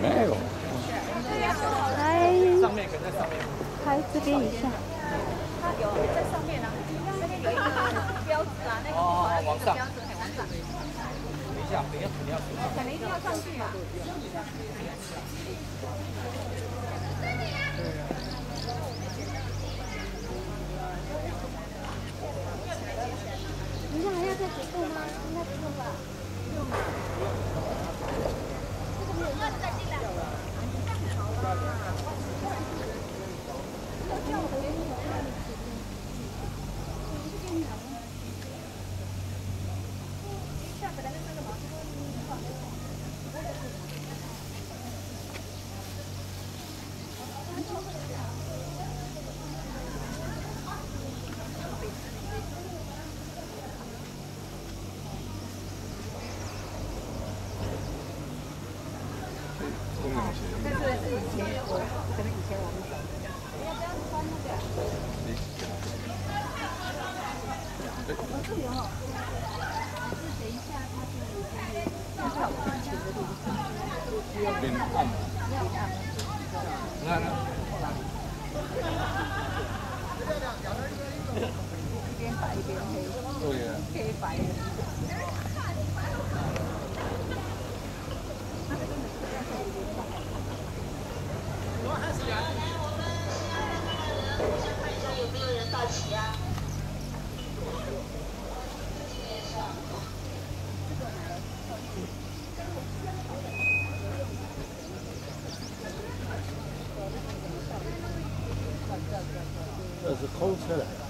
没有。哎，上面。拍这边一下。有在上面呢，那边有一个标志啊，那个标志，往上。等一下，等一下，你要。肯一定要上去嘛。等一下还要再结吗？应该不用吧？ 음. 有没有人到齐啊？这是空车来的。